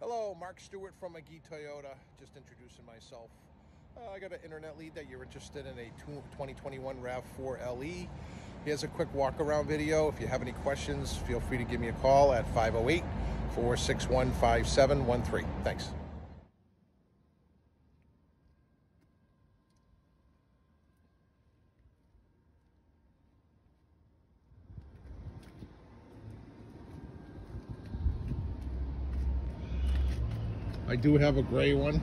Hello, Mark Stewart from McGee Toyota. Just introducing myself. Uh, I got an internet lead that you're interested in a 2021 RAV4 LE. Here's a quick walk around video. If you have any questions, feel free to give me a call at 508 461 5713. Thanks. I do have a gray one.